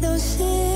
those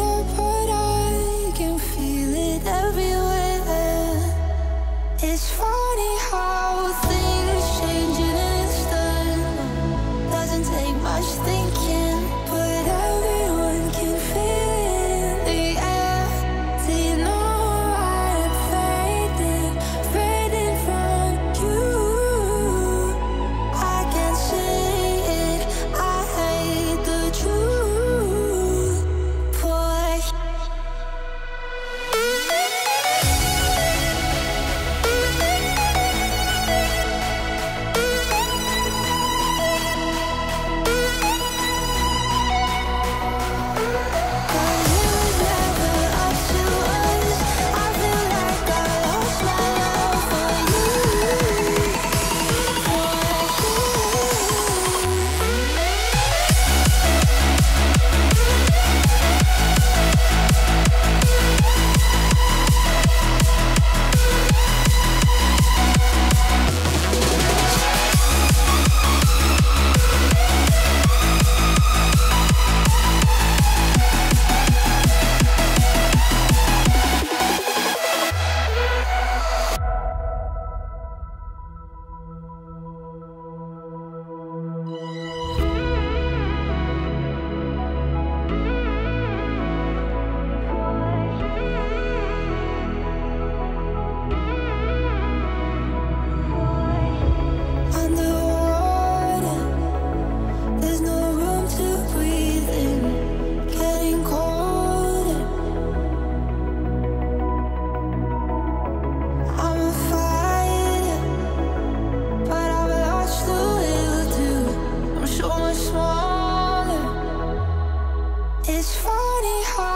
funny how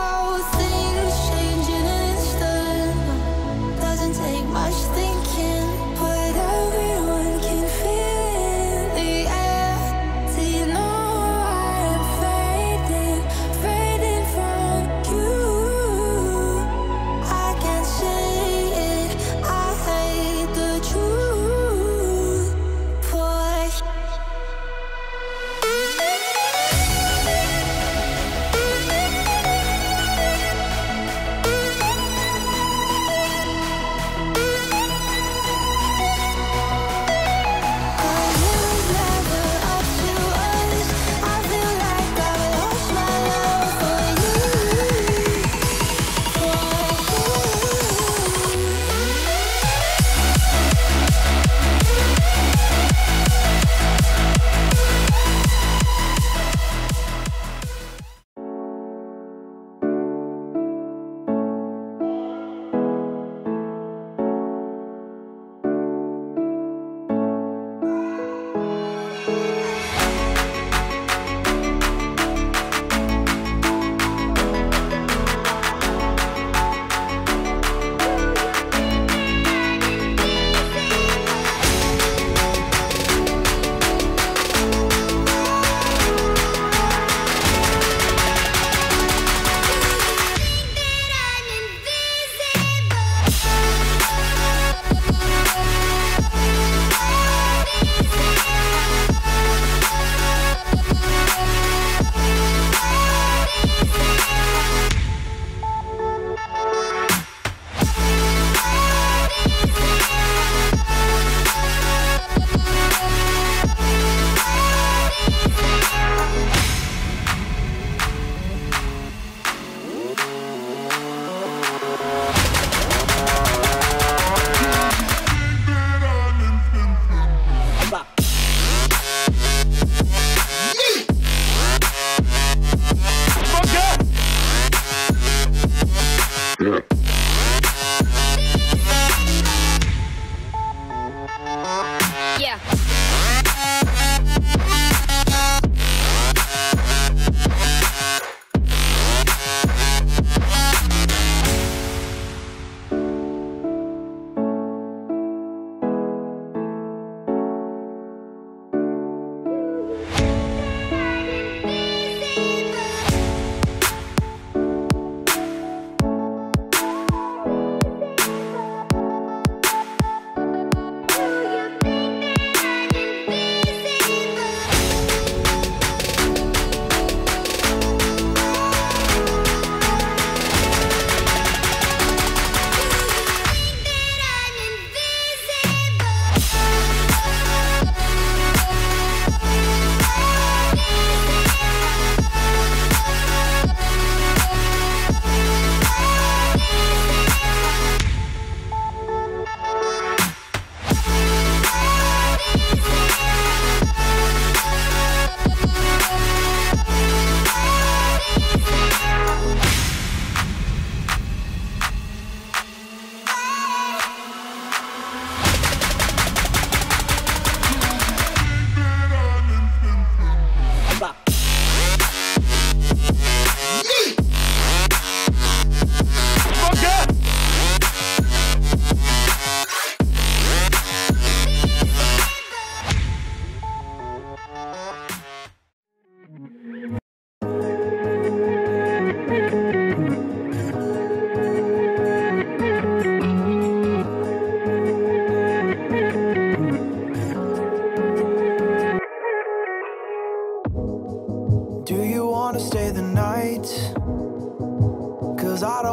Yeah.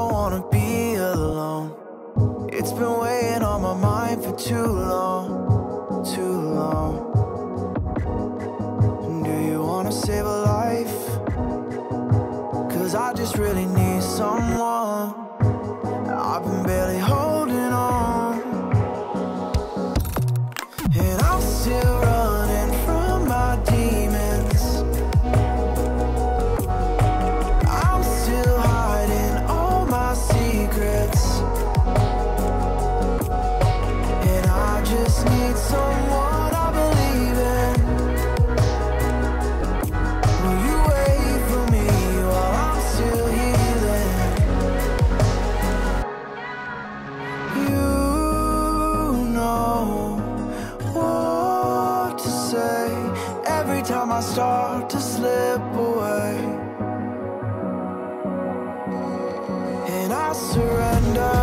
don't wanna be alone. It's been weighing on my mind for too long, too long. Do you wanna save a life? Cause I just really need someone. I start to slip away. And I surrender.